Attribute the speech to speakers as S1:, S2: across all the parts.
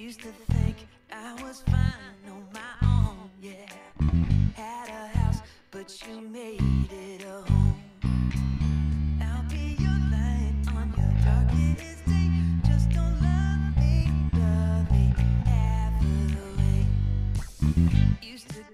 S1: Used to think I was fine on my own, yeah. Had a house, but you made it a home. I'll be your light on your darkest day. Just don't love me, love me half of the way. Used to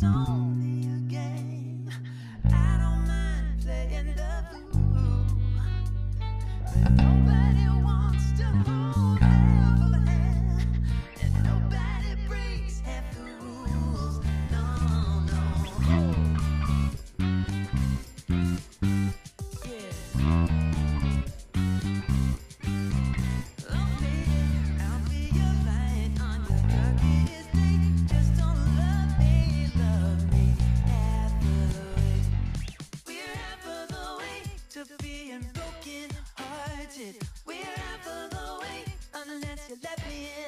S1: song. to being broken hearted. We're half of the way, unless you let me in.